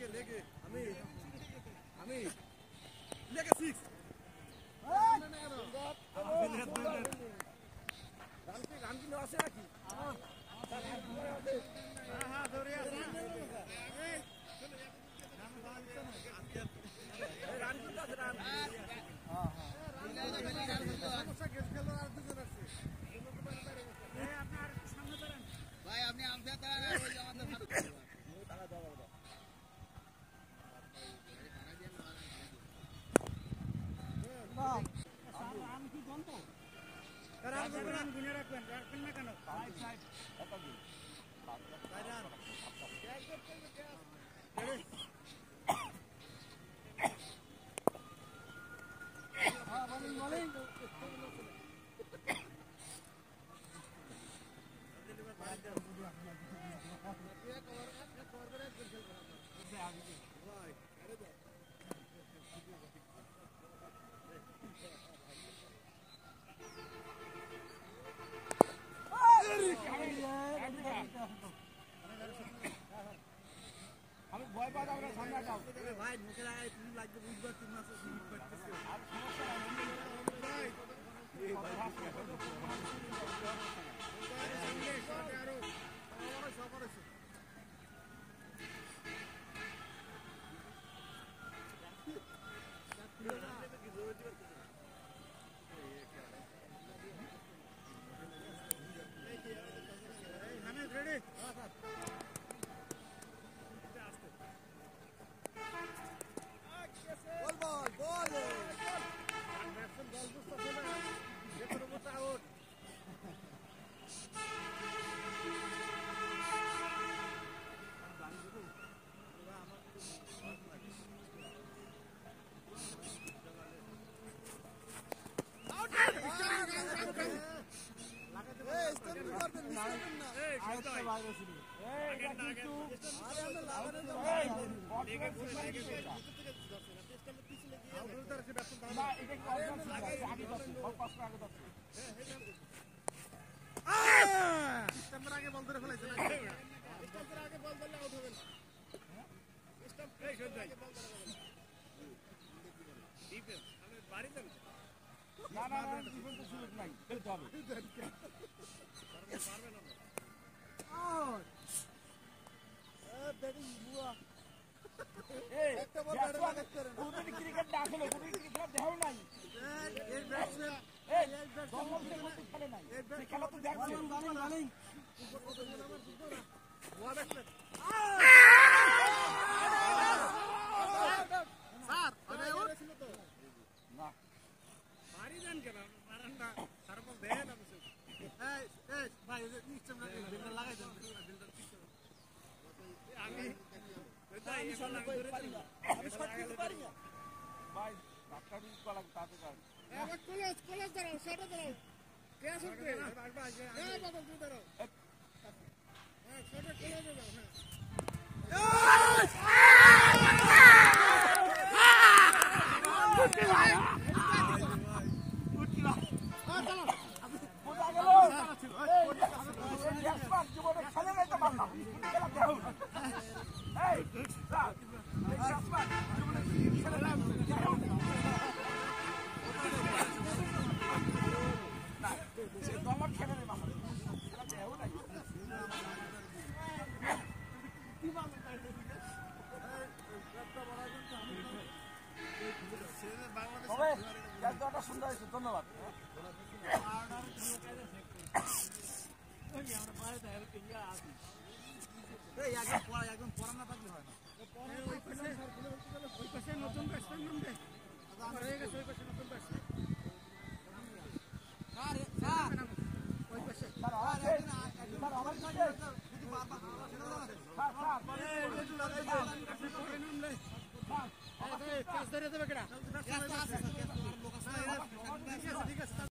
লেগে লেগে আমি আমি লেগে সিক্স রাখবেন না কেন ভাই মুখে লাগাই তুমি লাগবে বুঝবার তুমি আছে স্টাম্পের আগে বল ধরে ফেলাইছে আগে বল ধরলে আউট হবে না স্টাম্পের আগে বল ধরে ফেলাইছে ডিফেন্স আমি বাড়ি দেন না না না ডিফেন্সের সুযোগ নাই। খেলতে হবে দেখছে ওয়া ব্যাটসম্যান স্যার মানে ওর ছিল তো না বাড়ি দেন কেন মারান না তারপর দেন আমি এই এই ভাই এই সিস্টেম বিল্ডার লাগাই দেন বিল্ডার সিস্টেম আমি আমি শট করতে পারি না আমি শট করতে পারি না ভাই ডাক্তার ইউজ করা লাগবে তাতে কাজ এবার কলেজ কলেজ দাঁড়াও শটে দাঁড়াও কে শট করে এই বাবা তুমি দাঁড়াও হ্যাঁ শটে কলেজে দাও হ্যাঁ বোঝা গেল এই ব্যাটসম্যান সুন্দর হয়েছে ধন্যবাদ একদম পড়া না থাকলে হয় না ওই পাশে ওই পাশে নতুন ব্যাটসম্যান নামবে হয়ে গেছে ওই পাশে নতুন ব্যাটসম্যান ওই পাশে স্যার আমার শেষ স্যার আমার কাজ ধরে দেবে কেডা ঠিক আছে ঠিক আছে